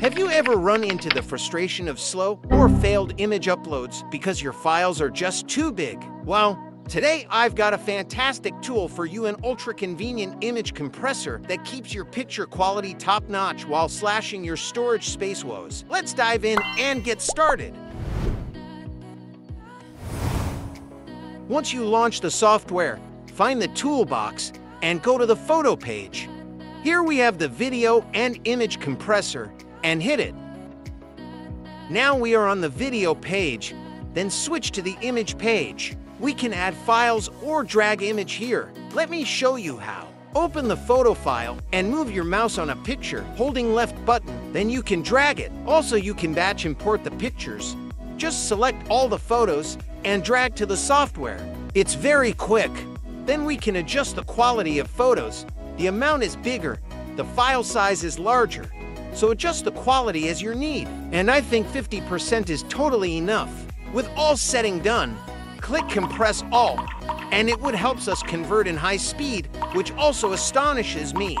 Have you ever run into the frustration of slow or failed image uploads because your files are just too big? Well, today I've got a fantastic tool for you an ultra convenient image compressor that keeps your picture quality top notch while slashing your storage space woes. Let's dive in and get started. Once you launch the software, find the toolbox and go to the photo page. Here we have the video and image compressor and hit it. Now we are on the video page, then switch to the image page. We can add files or drag image here. Let me show you how. Open the photo file and move your mouse on a picture, holding left button, then you can drag it. Also, you can batch import the pictures. Just select all the photos and drag to the software. It's very quick. Then we can adjust the quality of photos. The amount is bigger, the file size is larger, so adjust the quality as your need. And I think 50% is totally enough. With all setting done, click Compress All, and it would helps us convert in high speed, which also astonishes me.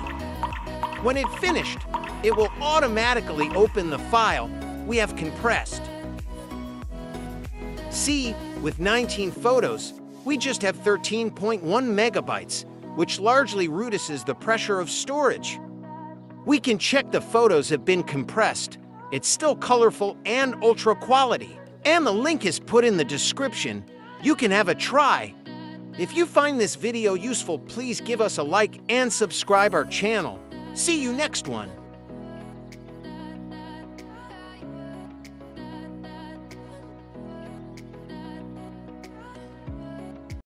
When it finished, it will automatically open the file we have compressed. See, with 19 photos, we just have 13.1 megabytes, which largely reduces the pressure of storage. We can check the photos have been compressed. It's still colorful and ultra quality. And the link is put in the description. You can have a try. If you find this video useful, please give us a like and subscribe our channel. See you next one.